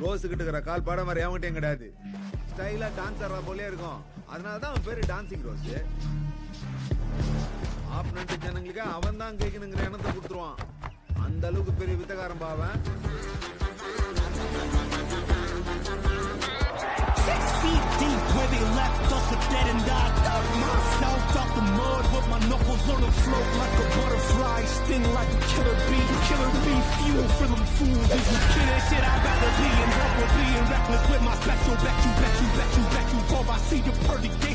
கிட்ட இருக்கிற கால் பாடம் மாதிரி அவங்ககிட்டயும் கிடையாது ஸ்டைலா டான்ஸ் ஆடுற போலே இருக்கும் அதனால தான் அவன் பேரு டான்சிங் ரோஸ் ஆப்னண்ட் ஜனங்களுக்கு அவன் தான் கேட்கணுங்கிற எண்ணத்தை கொடுத்துருவான் அந்த அளவுக்கு பெரிய வித்தகாரம் பாவன் Six feet deep where they left us for dead and I dug myself out the mud with my knuckles on the float like a butterfly, sting like a killer bee. Killer bee fuel for them fools. Is you kidding? Shit, I'd rather be in with my special. Bet you, bet you, bet you, bet you. Hope I see the pearly gates.